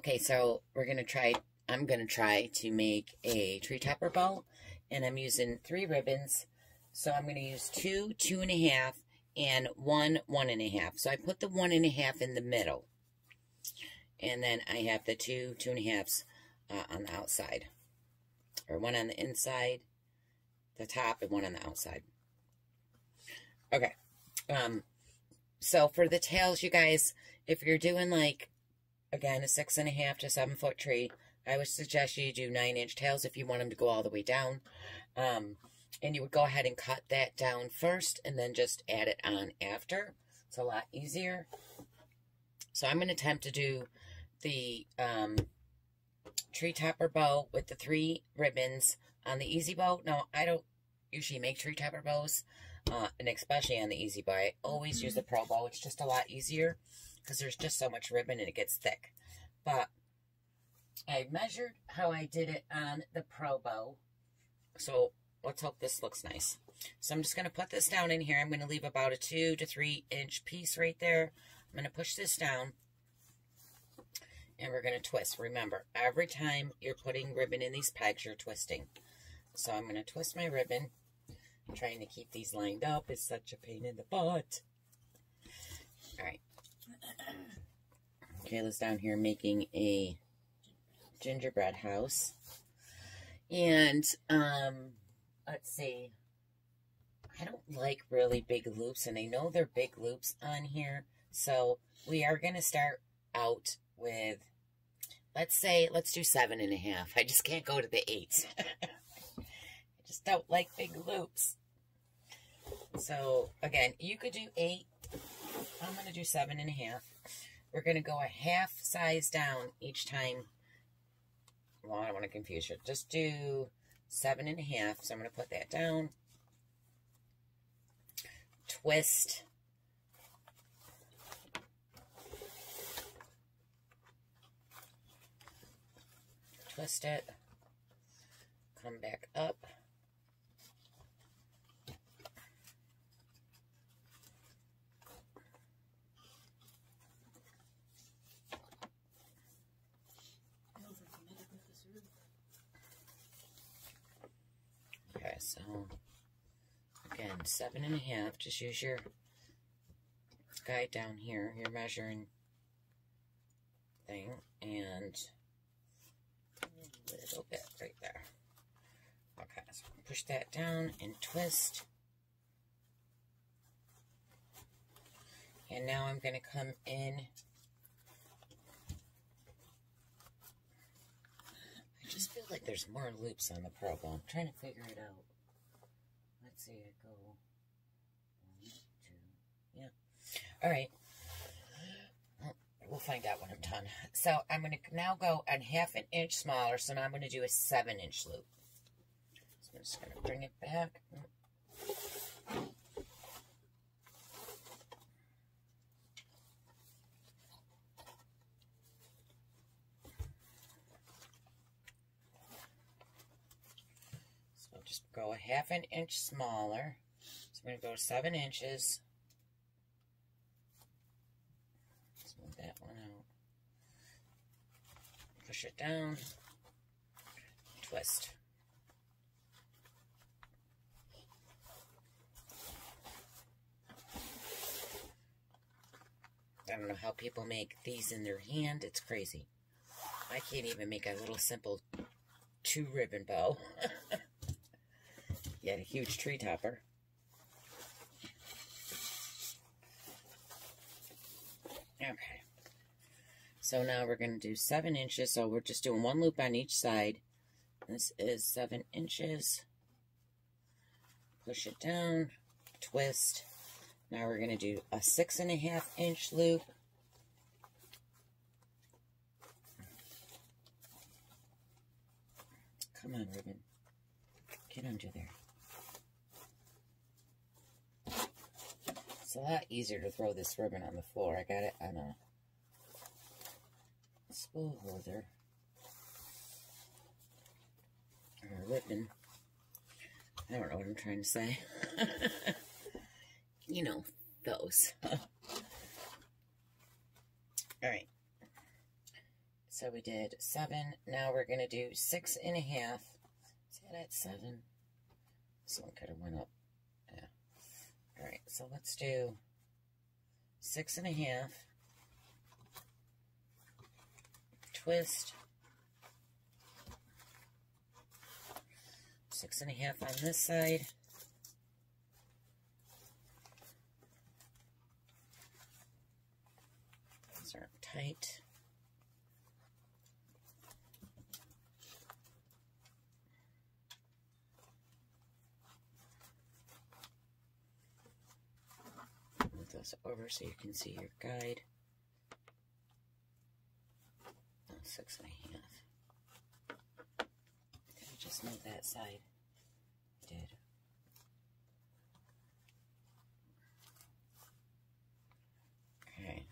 Okay, so we're going to try, I'm going to try to make a tree topper bow. And I'm using three ribbons. So I'm going to use two, two and a half, and one, one and a half. So I put the one and a half in the middle. And then I have the two, two and a halves uh, on the outside. Or one on the inside, the top, and one on the outside. Okay. Um, so for the tails, you guys, if you're doing like again, a six and a half to seven foot tree. I would suggest you do nine inch tails if you want them to go all the way down. Um, and you would go ahead and cut that down first and then just add it on after. It's a lot easier. So I'm going to attempt to do the um, tree topper bow with the three ribbons on the EZ Bow. Now, I don't usually make tree topper bows, uh, and especially on the EZ Bow. I always use the pro bow. It's just a lot easier because there's just so much ribbon and it gets thick. But I measured how I did it on the Pro Bow. So let's hope this looks nice. So I'm just going to put this down in here. I'm going to leave about a two to three inch piece right there. I'm going to push this down and we're going to twist. Remember, every time you're putting ribbon in these pegs, you're twisting. So I'm going to twist my ribbon. I'm trying to keep these lined up. It's such a pain in the butt. All right. Kayla's down here making a gingerbread house. And, um, let's see. I don't like really big loops, and I know they're big loops on here. So we are going to start out with, let's say, let's do seven and a half. I just can't go to the eight. I just don't like big loops. So, again, you could do eight. I'm going to do seven and a half. We're going to go a half size down each time. Well, I don't want to confuse you. Just do seven and a half. So I'm going to put that down. Twist. Twist it. Come back up. So again, seven and a half. Just use your guide down here, your measuring thing, and a little bit right there. Okay, so push that down and twist. And now I'm going to come in. I just feel like there's more loops on the Pro Bow. I'm trying to figure it out. Let's see, go one, two, yeah. All right. We'll find out when I'm done. So I'm going to now go a half an inch smaller. So now I'm going to do a seven inch loop. So I'm just going to bring it back. So just go a half an inch smaller. So I'm going to go seven inches. Let's move that one out. Push it down. Twist. I don't know how people make these in their hand. It's crazy. I can't even make a little simple two ribbon bow. Yet a huge tree topper. Okay. So now we're going to do seven inches. So we're just doing one loop on each side. This is seven inches. Push it down, twist. Now we're going to do a six and a half inch loop. Come on, ribbon. Get under there. It's a lot easier to throw this ribbon on the floor. I got it on a spool holder. Or a ribbon. I don't know what I'm trying to say. you know, those. Alright. So we did seven. Now we're going to do six and a half. Is that at seven? This one could have went up. All right, so let's do six and a half. Twist. Six and a half on this side. These are tight. Move those over so you can see your guide. Oh, six and a half. Did I just move that side? I did. Okay.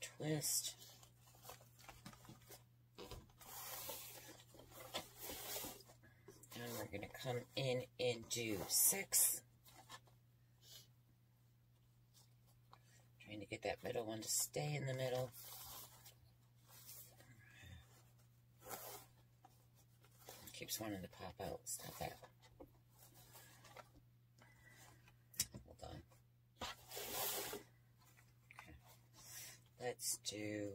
Twist. And we're going to come in and do six. Trying to get that middle one to stay in the middle. Keeps wanting to pop out. Stop that. Hold on. Okay. Let's do,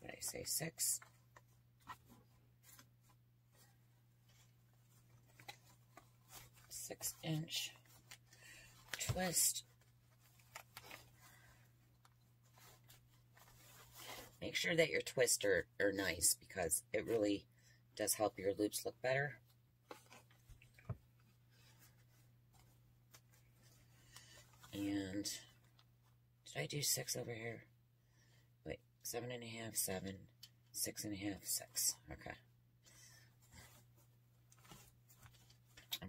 what did I say, six? Six inch twist. Make sure that your twists are, are nice because it really does help your loops look better. And did I do six over here? Wait, seven and a half, seven, six and a half, six. Okay.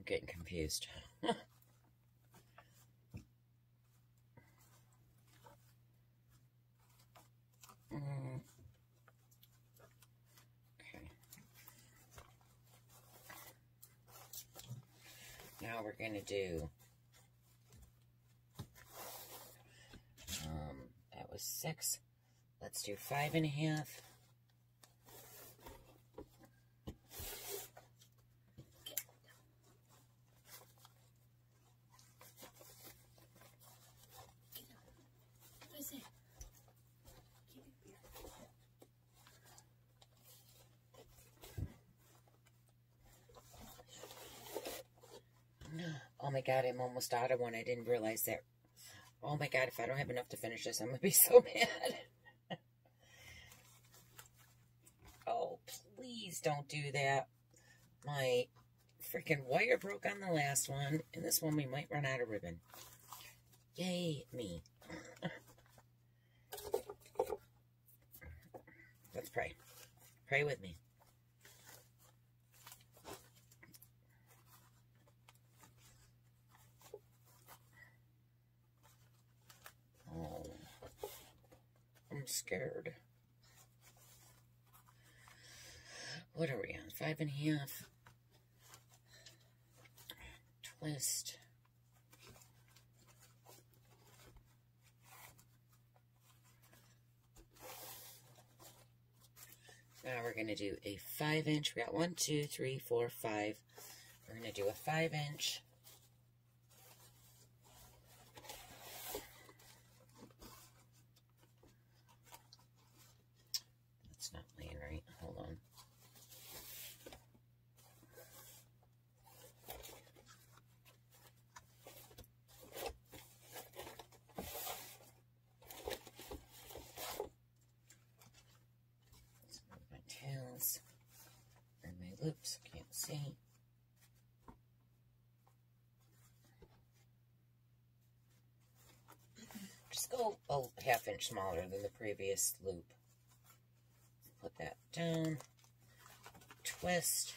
I'm getting confused. Mm. Okay. Now we're going to do, um, that was six. Let's do five and a half. God, I'm almost out of one. I didn't realize that. Oh my god, if I don't have enough to finish this, I'm going to be so mad. oh, please don't do that. My freaking wire broke on the last one, and this one we might run out of ribbon. Yay, me. Let's pray. Pray with me. Oh, I'm scared. What are we on? Five and a half. Twist. Now we're going to do a five inch. We got one, two, three, four, five. We're going to do a five inch. That's not laying right. Hold on. Let's move my tails my. Can't see. Just go a half inch smaller than the previous loop. Put that down. Twist.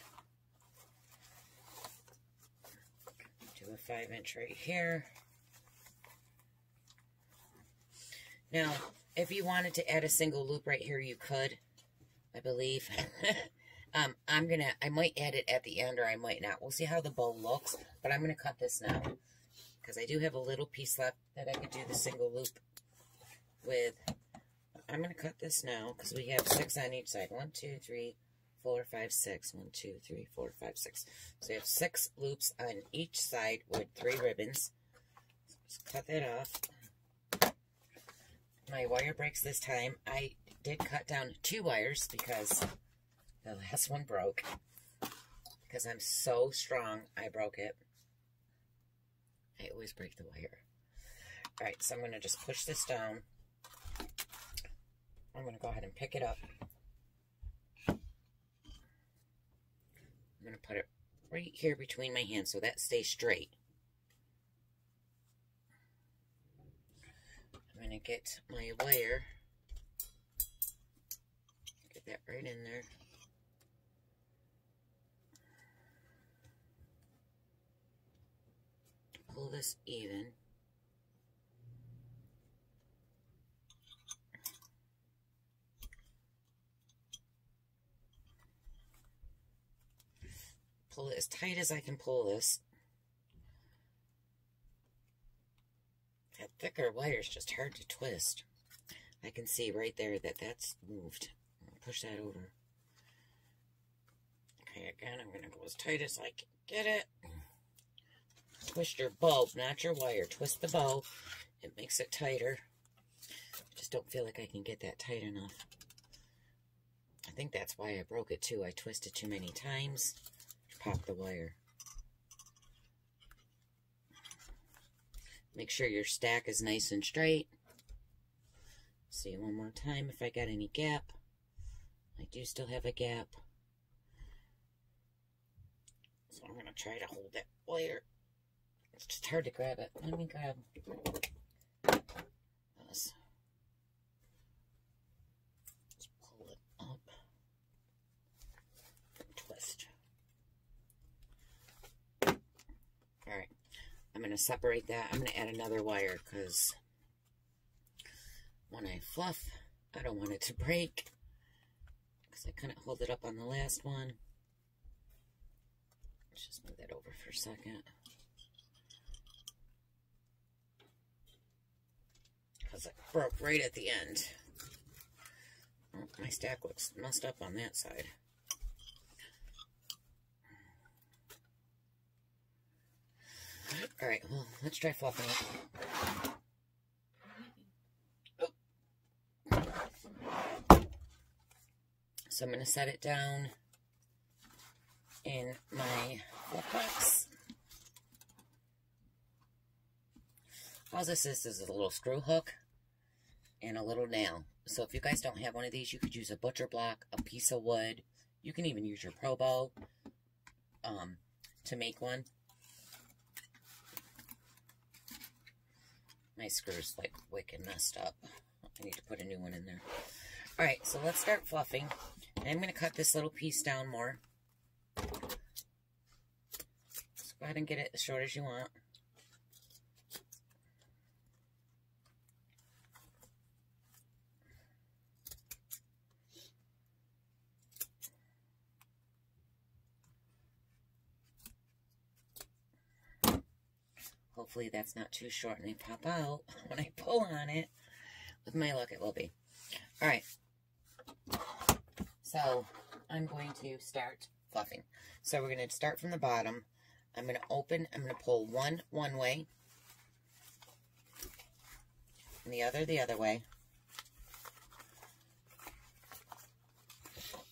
Do a five inch right here. Now, if you wanted to add a single loop right here, you could, I believe. um, I'm going to, I might add it at the end or I might not. We'll see how the bow looks, but I'm going to cut this now because I do have a little piece left that I could do the single loop with, I'm going to cut this now because we have six on each side. One, two, three, four, five, six. One, two, three, four, five, six. So we have six loops on each side with three ribbons. Just cut that off. My wire breaks this time. I did cut down two wires because the last one broke. Because I'm so strong, I broke it. I always break the wire. Alright, so I'm going to just push this down. I'm going to go ahead and pick it up. I'm going to put it right here between my hands so that stays straight. I'm going to get my wire, get that right in there. Pull this even. pull it as tight as I can pull this. That thicker wire is just hard to twist. I can see right there that that's moved. Push that over. Okay, again, I'm going to go as tight as I can get it. Twist your bulb, not your wire. Twist the bulb. It makes it tighter. I just don't feel like I can get that tight enough. I think that's why I broke it too. I twisted too many times pop the wire. Make sure your stack is nice and straight. See one more time if I got any gap. I do still have a gap. So I'm going to try to hold that wire. It's just hard to grab it. Let me grab this. Just pull it up. Twist. Alright. I'm going to separate that. I'm going to add another wire because when I fluff, I don't want it to break because I couldn't hold it up on the last one. Let's just move that over for a second. Because it broke right at the end. My stack looks messed up on that side. All right, well, let's try fluffing it. So I'm going to set it down in my fluff box. All this is is a little screw hook and a little nail. So if you guys don't have one of these, you could use a butcher block, a piece of wood. You can even use your Pro Bow um, to make one. My screw's like wicked messed up. I need to put a new one in there. Alright, so let's start fluffing. And I'm going to cut this little piece down more. Go ahead and get it as short as you want. Hopefully that's not too short and they pop out when I pull on it. With my luck, it will be. All right. So I'm going to start fluffing. So we're going to start from the bottom. I'm going to open, I'm going to pull one one way, and the other the other way.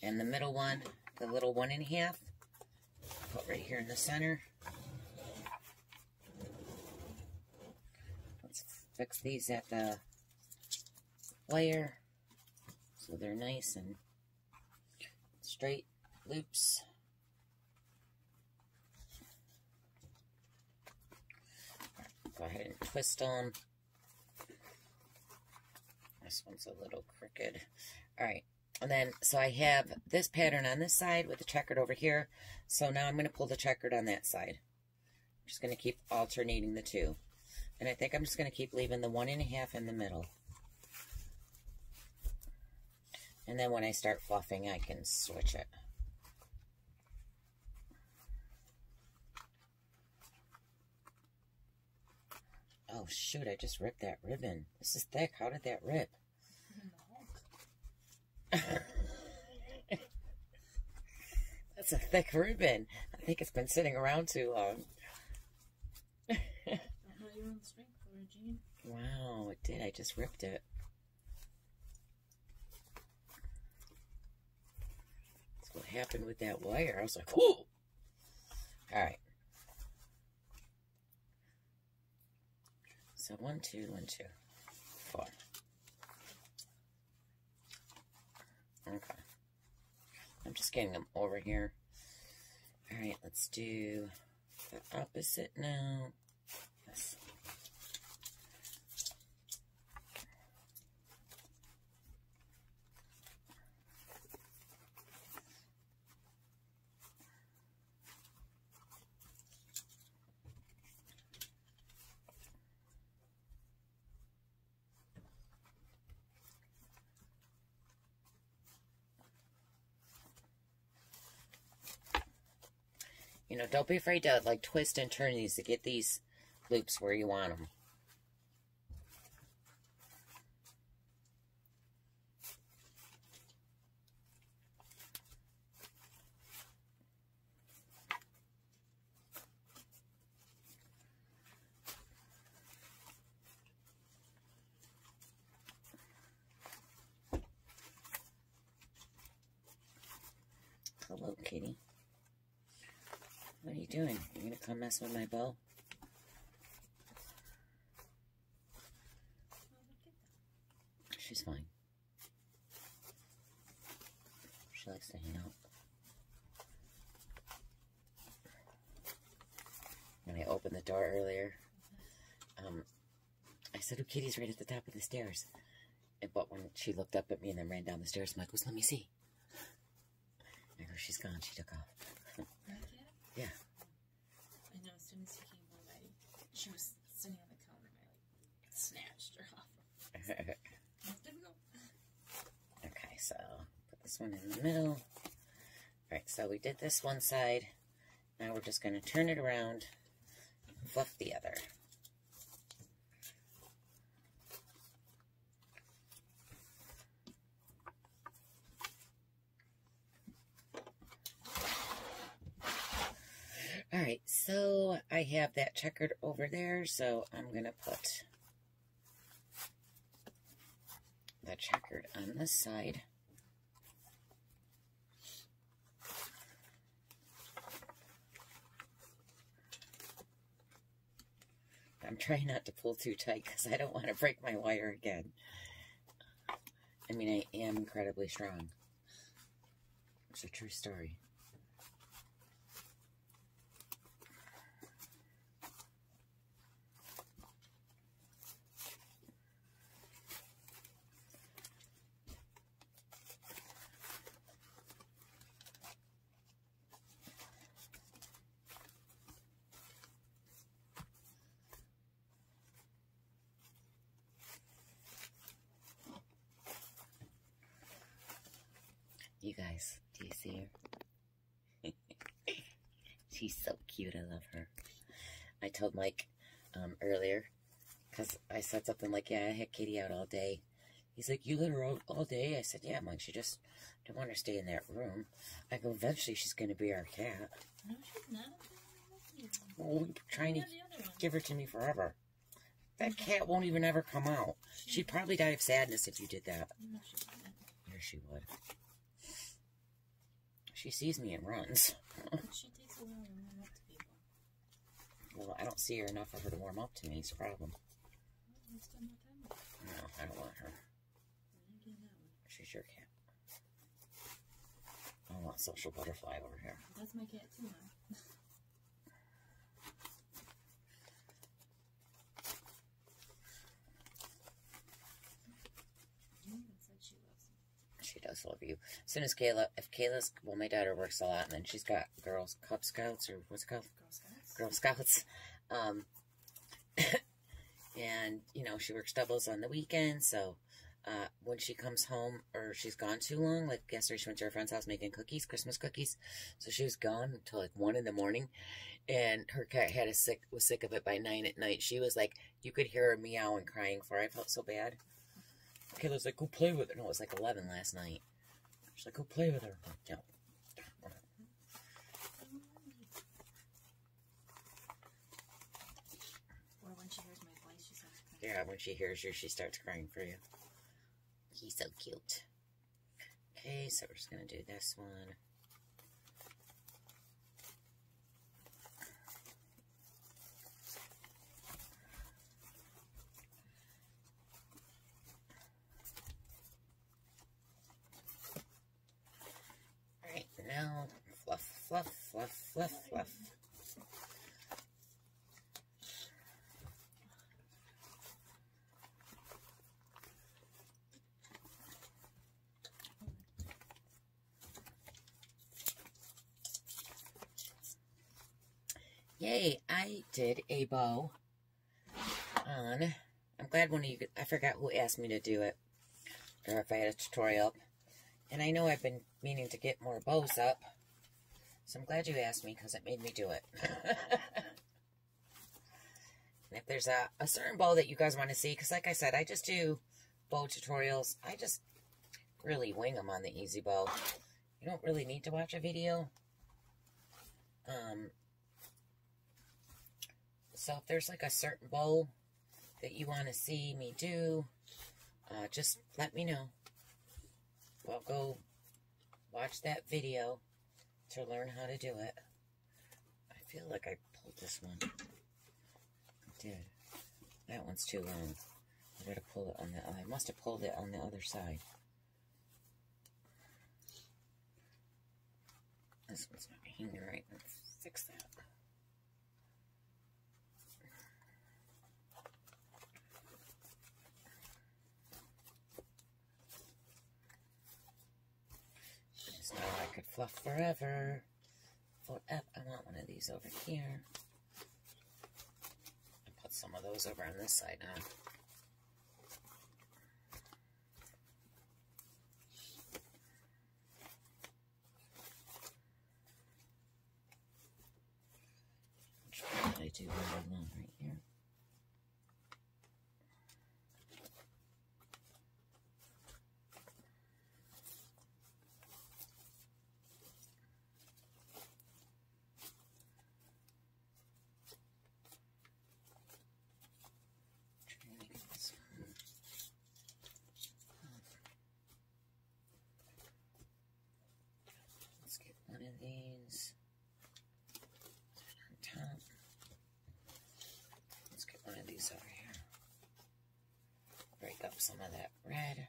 And the middle one, the little one and a half, put right here in the center. Fix these at the layer so they're nice and straight loops. Go ahead and twist them. This one's a little crooked. All right. And then, so I have this pattern on this side with the checkered over here. So now I'm going to pull the checkered on that side. I'm just going to keep alternating the two. And I think I'm just going to keep leaving the one and a half in the middle. And then when I start fluffing, I can switch it. Oh, shoot, I just ripped that ribbon. This is thick. How did that rip? That's a thick ribbon. I think it's been sitting around too long. Don't know you're on the strength for it, Gene. Wow, it did. I just ripped it. That's what happened with that wire. I was like, whoa! Alright. So one, two, one, two, four. Okay. I'm just getting them over here. Alright, let's do the opposite now. You know, don't be afraid to like twist and turn these to get these loops where you want them. Hello, kitty. What are you doing? You gonna come mess with my bow? She's fine. She likes to hang out. When I opened the door earlier, um, I said, "Oh, Kitty's right at the top of the stairs." But when she looked up at me and then ran down the stairs, Mike goes, "Let me see." I go, "She's gone. She took off." Right, Kat? Yeah. I know, as soon as you came home, I, she was sitting on the counter and I like snatched her off. Off to go. Okay, so put this one in the middle. Alright, so we did this one side. Now we're just going to turn it around, and fluff the other. Alright, so I have that checkered over there, so I'm going to put the checkered on this side. I'm trying not to pull too tight because I don't want to break my wire again. I mean, I am incredibly strong. It's a true story. Guys, do you see her? She's so cute. I love her. I told Mike um, earlier, because I said something like, yeah, I had Kitty out all day. He's like, you let her out all day? I said, yeah, Mike, she just didn't want her to stay in that room. I go, eventually she's going to be our cat. No, she's not. Well, we're trying to Yeah, the other one. give her to me forever. That cat won't even ever come out. She'd probably die of sadness if you did that. No, she didn't. Yes, she would. She sees me and runs. She takes a while to warm up to people. Well, I don't see her enough for her to warm up to me. It's a problem. Well, we still have time. with her. No, I don't want her. I ain't getting that one. She's your cat. I want social butterfly over here. That's my cat too, huh? Mm, said she loves him. You. As soon as Kayla, if Kayla's, well, my daughter works a lot, and then she's got girls, Cub Scouts, or what's it called? Girl Scouts. Girl Scouts. Um, and, you know, she works doubles on the weekend, so uh, when she comes home or she's gone too long, like yesterday she went to her friend's house making cookies, Christmas cookies. So she was gone until like one in the morning, and her cat had a sick was sick of it by nine at night. She was like, you could hear her meow and crying for. Her. I felt so bad. Kayla's like, go play with her. No, it was like eleven last night. She's like, go play with her. Or when she hears my voice, she starts crying. Yeah, when she hears you, she starts crying for you. He's so cute. Okay, so we're just gonna do this one. Alright, now fluff, fluff, fluff, fluff, fluff. Did a bow on, I'm glad one of you, I forgot who asked me to do it, or if I had a tutorial. And I know I've been meaning to get more bows up, so I'm glad you asked me because it made me do it. and if there's a, a certain bow that you guys want to see, because like I said, I just do bow tutorials. I just really wing them on the EZ Bow. You don't really need to watch a video. Um, so if there's like a certain bow that you want to see me do, uh, just let me know. We'll go watch that video to learn how to do it. I feel like I pulled this one. I did. That one's too long. I gotta pull it on the, I must have pulled it on the other side. This one's not hanging right. Let's fix that. I could fluff forever. Forever. I want one of these over here. And put some of those over on this side now. I do really long right here? Trying to get this one. Let's get one of these. Let's get one of these over here. Break up some of that red.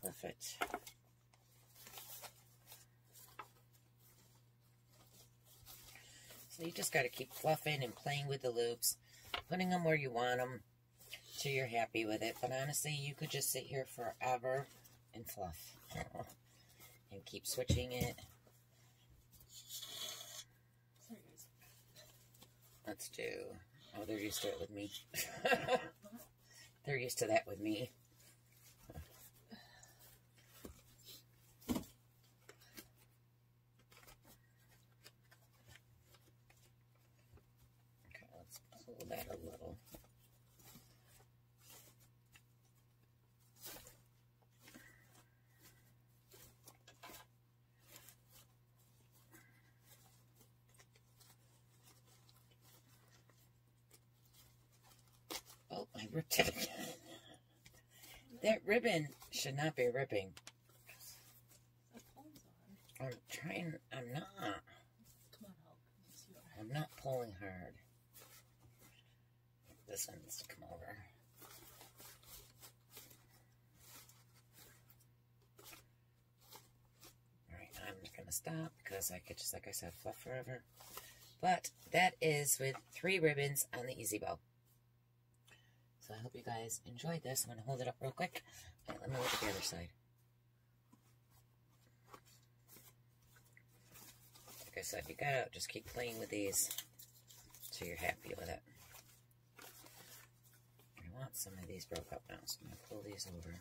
Fluff it. So you just got to keep fluffing and playing with the loops, putting them where you want them till you're happy with it. But honestly, you could just sit here forever and fluff and keep switching it. Let's do. Oh, they're used to it with me. they're used to that with me. Okay, let's pull that a little. Oh, I ripped it again. That ribbon should not be ripping. I'm trying. I'm not. Come on, help. I'm not pulling hard. This one needs to come over. Alright, I'm to stop because I could just, like I said, fluff forever. But that is with three ribbons on the EZ Bow. So I hope you guys enjoyed this. I'm going to hold it up real quick. And let me look at the other side. Like I said, you gotta just keep playing with these. so you're happy with it. I want some of these broke up now, so I'm going to pull these over.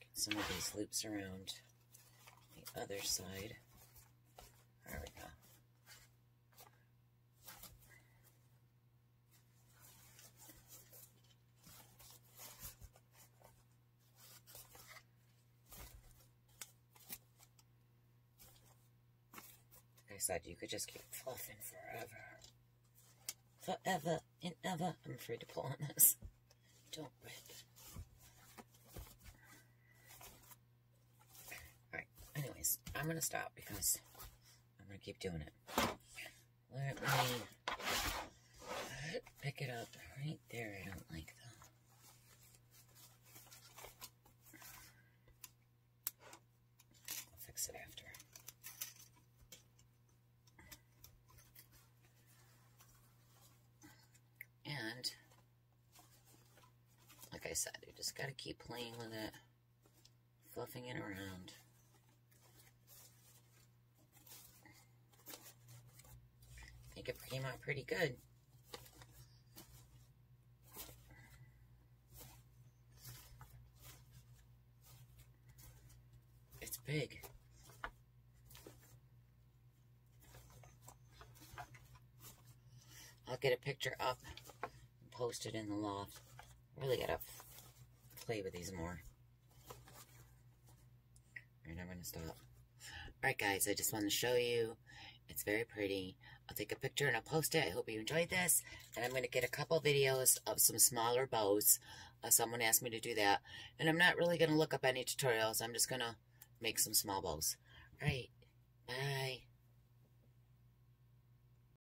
Get some of these loops around the other side. There we go. Like I said, you could just keep fluffing forever. Forever and ever. I'm afraid to pull on this. Don't rip. Alright, anyways, I'm to stop because I'm to keep doing it. Let me pick it up right there. I don't like that. I'll fix it after. And, like I said, you just got to keep playing with it, fluffing it around. I think it came out pretty good. It's big. I'll get a picture up and post it in the loft. Really gotta play with these more. Alright, I'm gonna stop. Alright guys, I just want to show you. It's very pretty. I'll take a picture and I'll post it. I hope you enjoyed this. And I'm going to get a couple videos of some smaller bows. Uh, someone asked me to do that. And I'm not really going to look up any tutorials. I'm just going to make some small bows. Alright, bye.